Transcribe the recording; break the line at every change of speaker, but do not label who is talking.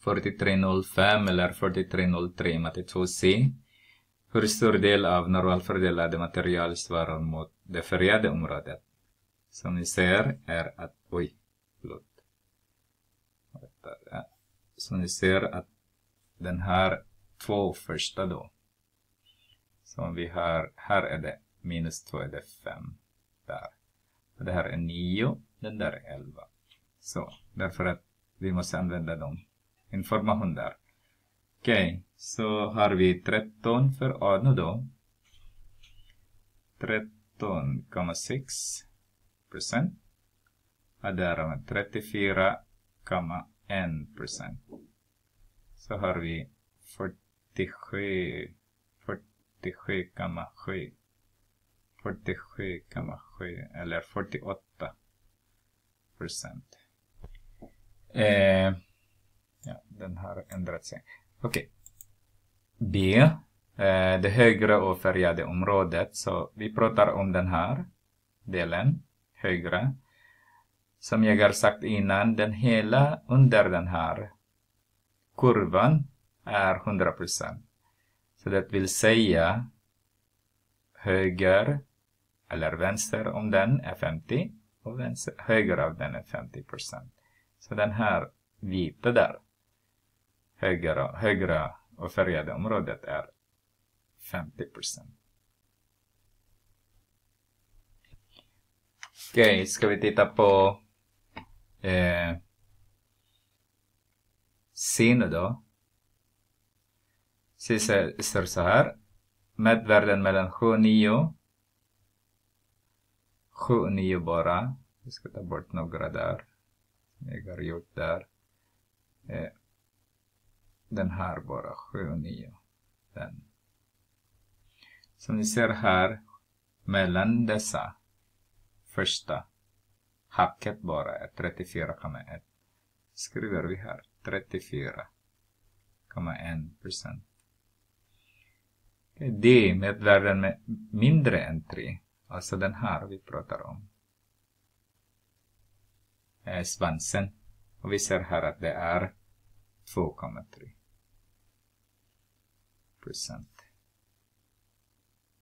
4305 eller 4303 matte 2C. Hur stor del av normalfördelade material svarar mot det färgade området? Som ni ser är att, oj, förlåt. Som ni ser att den här två första då. Som vi har, här är det minus 2 är det 5. Där. Det här är 9, den där är 11. Så, därför att vi måste använda dem. Information där. Okej, okay, så har vi 13 för A nu då. 13,6 procent. Och där har vi 34,1 procent. Så har vi 47, 47,7 47,7 eller 48 procent. Eh, den har ändrat sig. Okej. Okay. B. Eh, det högre och färgade området. Så vi pratar om den här delen. Högre. Som jag har sagt innan, den hela under den här kurvan är 100%. Så det vill säga höger eller vänster om den är 50 och vänster, höger av den är 50%. Så den här vita där, högra, högra och färgade området är 50 procent. Okej, okay, ska vi titta på eh, C nu då. C ser så här. Mätvärden mellan 7 och 9 7 och 9 bara. Vi ska ta bort några där. Jag har gjort där. Eh, den här bara, 7 och 9. Den. Som ni ser här, mellan dessa första hacket bara är 34,1. Skriver vi här 34,1 procent. D med värden med mindre än 3 Alltså den här vi pratar om. Är svansen. Och vi ser här att det är 2,3 percent.